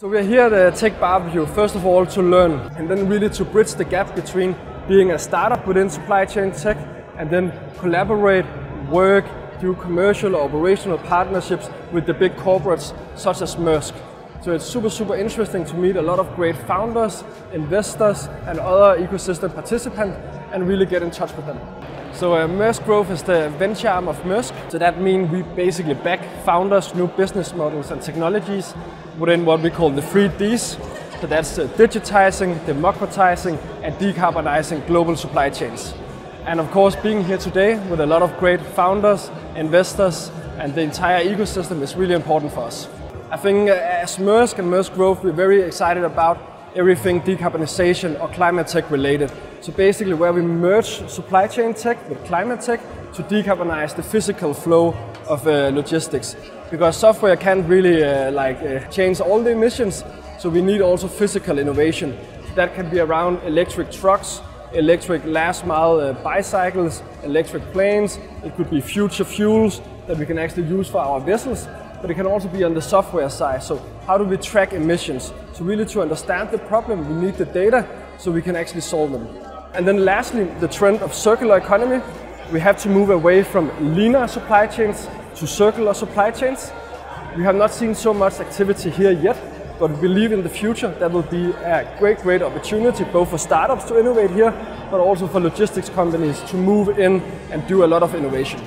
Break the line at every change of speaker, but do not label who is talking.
So we are here at uh, Tech Barbecue, first of all to learn and then really to bridge the gap between being a startup within supply chain tech and then collaborate, work, do commercial or operational partnerships with the big corporates such as Maersk. So it's super, super interesting to meet a lot of great founders, investors and other ecosystem participants and really get in touch with them. So uh, Growth is the venture arm of Maersk. So that means we basically back founders, new business models and technologies within what we call the three Ds. So that's uh, digitizing, democratizing and decarbonizing global supply chains. And of course being here today with a lot of great founders, investors and the entire ecosystem is really important for us. I think uh, as Maersk and Maersk Growth we're very excited about everything decarbonization or climate tech related. So basically where we merge supply chain tech with climate tech to decarbonize the physical flow of uh, logistics. Because software can't really uh, like uh, change all the emissions, so we need also physical innovation. That can be around electric trucks, electric last mile uh, bicycles, electric planes, it could be future fuels that we can actually use for our vessels, but it can also be on the software side. So how do we track emissions? So really to understand the problem, we need the data so we can actually solve them. And then lastly, the trend of circular economy. We have to move away from linear supply chains to circular supply chains. We have not seen so much activity here yet, but we believe in the future that will be a great, great opportunity both for startups to innovate here, but also for logistics companies to move in and do a lot of innovation.